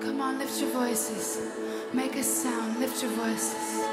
Come on, lift your voices. Make a sound, lift your voices.